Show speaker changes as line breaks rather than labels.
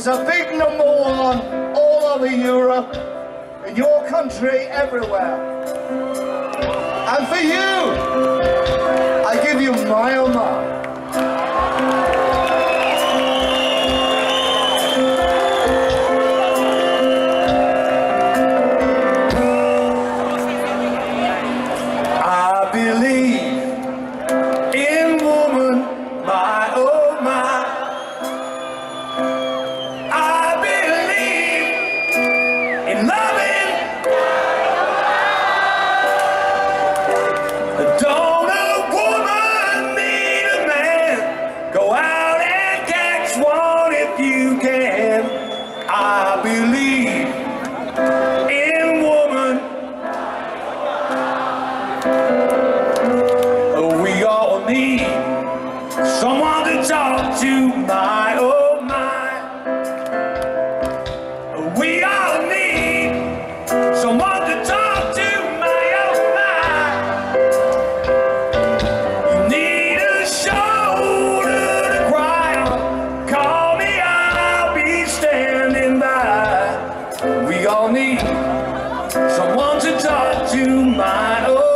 was a big number one all over Europe, in your country, everywhere. And for you, someone to talk to my own.